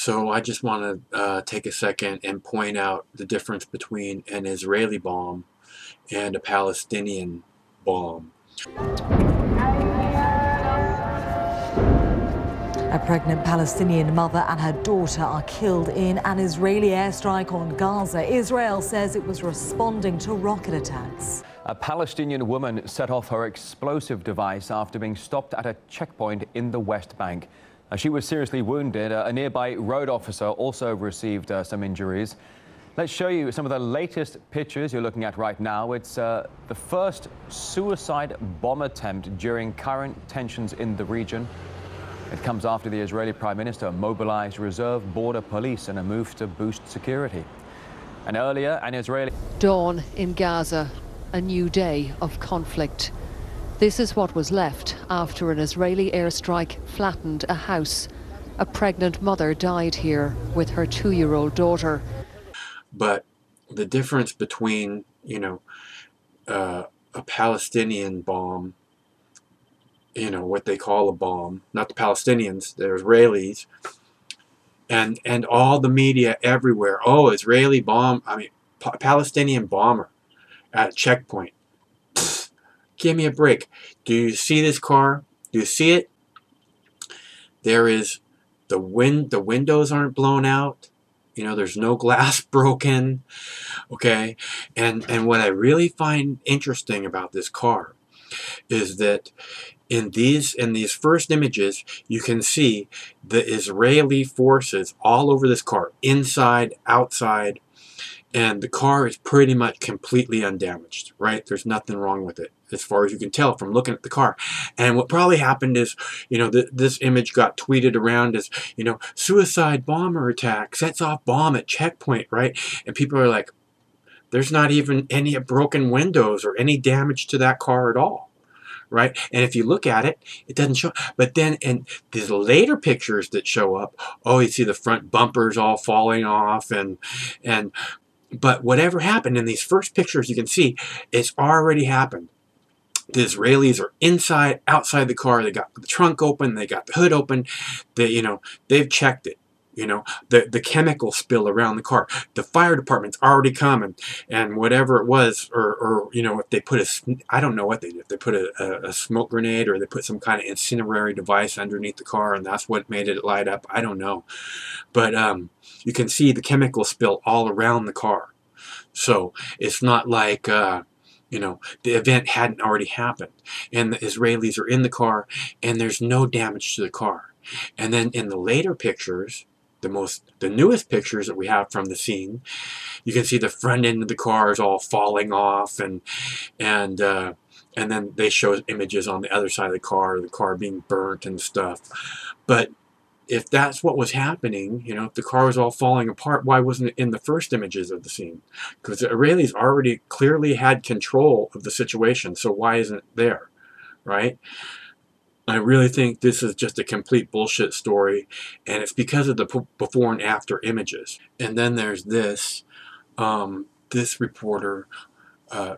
So I just want to uh, take a second and point out the difference between an Israeli bomb and a Palestinian bomb. A pregnant Palestinian mother and her daughter are killed in an Israeli airstrike on Gaza. Israel says it was responding to rocket attacks. A Palestinian woman set off her explosive device after being stopped at a checkpoint in the West Bank. Uh, she was seriously wounded. Uh, a nearby road officer also received uh, some injuries. Let's show you some of the latest pictures you're looking at right now. It's uh, the first suicide bomb attempt during current tensions in the region. It comes after the Israeli Prime Minister mobilized reserve border police in a move to boost security. And earlier, an Israeli... Dawn in Gaza, a new day of conflict. This is what was left after an Israeli airstrike flattened a house. A pregnant mother died here with her two-year-old daughter. But the difference between, you know, uh, a Palestinian bomb, you know, what they call a bomb, not the Palestinians, the Israelis, and and all the media everywhere, oh, Israeli bomb, I mean, pa Palestinian bomber at a checkpoint. Give me a break. Do you see this car? Do you see it? There is the wind. The windows aren't blown out. You know, there's no glass broken. Okay, and and what I really find interesting about this car is that in these in these first images you can see the Israeli forces all over this car inside outside and the car is pretty much completely undamaged right there's nothing wrong with it as far as you can tell from looking at the car. And what probably happened is, you know, th this image got tweeted around as, you know, suicide bomber attack, sets off bomb at checkpoint, right? And people are like, there's not even any broken windows or any damage to that car at all. Right? And if you look at it, it doesn't show. But then in these later pictures that show up, oh, you see the front bumpers all falling off and and but whatever happened in these first pictures you can see, it's already happened. The Israelis are inside, outside the car. They got the trunk open. They got the hood open. They, you know, they've checked it. You know, the the chemical spill around the car. The fire department's already coming, and whatever it was, or, or you know, if they put a, I don't know what they did. If they put a, a, a smoke grenade, or they put some kind of incendiary device underneath the car, and that's what made it light up. I don't know, but um, you can see the chemical spill all around the car. So it's not like. Uh, you know, the event hadn't already happened. And the Israelis are in the car, and there's no damage to the car. And then in the later pictures, the most, the newest pictures that we have from the scene, you can see the front end of the car is all falling off, and and uh, and then they show images on the other side of the car, the car being burnt and stuff. But if that's what was happening, you know, if the car was all falling apart, why wasn't it in the first images of the scene? Because the Israelis already clearly had control of the situation, so why isn't it there, right? I really think this is just a complete bullshit story, and it's because of the before and after images. And then there's this, um, this reporter uh,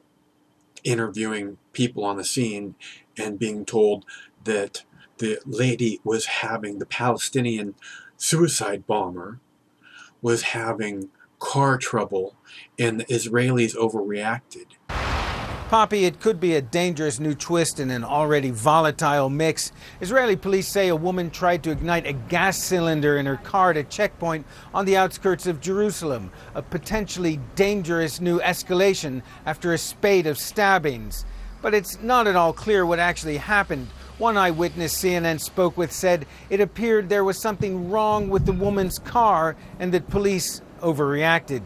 interviewing people on the scene and being told that the lady was having, the Palestinian suicide bomber was having car trouble and the Israelis overreacted. Poppy, it could be a dangerous new twist in an already volatile mix. Israeli police say a woman tried to ignite a gas cylinder in her car at a checkpoint on the outskirts of Jerusalem, a potentially dangerous new escalation after a spate of stabbings. But it's not at all clear what actually happened. One eyewitness CNN spoke with said it appeared there was something wrong with the woman's car and that police overreacted.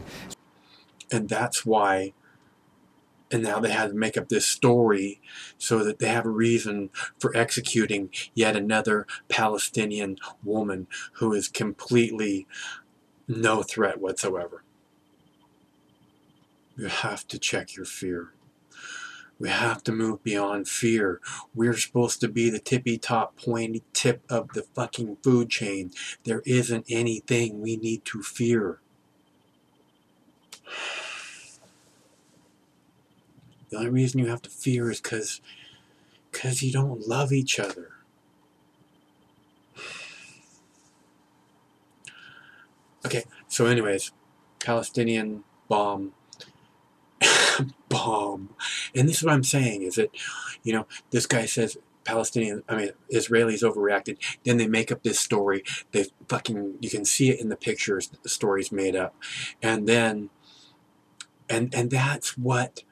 And that's why, and now they had to make up this story so that they have a reason for executing yet another Palestinian woman who is completely no threat whatsoever. You have to check your fear. We have to move beyond fear. We're supposed to be the tippy top pointy tip of the fucking food chain. There isn't anything we need to fear. The only reason you have to fear is because because you don't love each other. Okay, so anyways, Palestinian bomb bomb. And this is what I'm saying is that, you know, this guy says Palestinian, I mean, Israelis overreacted. Then they make up this story. They fucking, you can see it in the pictures, the story's made up. And then, and, and that's what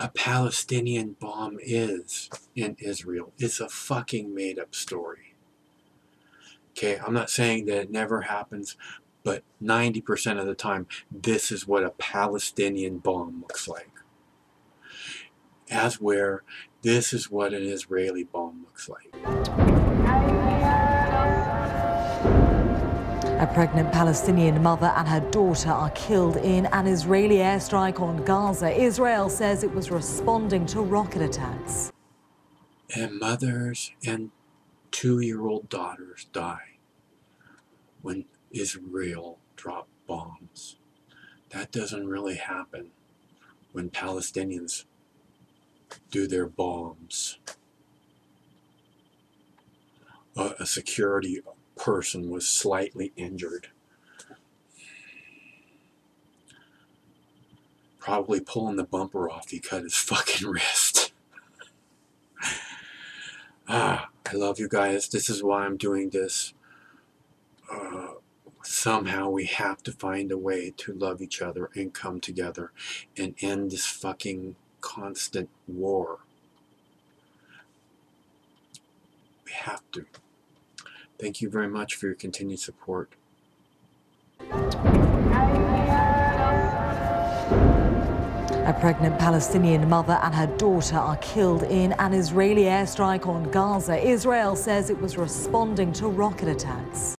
a Palestinian bomb is in Israel. It's a fucking made up story. Okay, I'm not saying that it never happens, but 90% of the time, this is what a Palestinian bomb looks like. As where this is what an Israeli bomb looks like. A pregnant Palestinian mother and her daughter are killed in an Israeli airstrike on Gaza. Israel says it was responding to rocket attacks. And mothers and two year old daughters die when Israel drop bombs. That doesn't really happen when Palestinians do their bombs. A security person was slightly injured. Probably pulling the bumper off, he cut his fucking wrist. ah, I love you guys. This is why I'm doing this. Uh, somehow we have to find a way to love each other and come together and end this fucking constant war. We have to. Thank you very much for your continued support. A pregnant Palestinian mother and her daughter are killed in an Israeli airstrike on Gaza. Israel says it was responding to rocket attacks.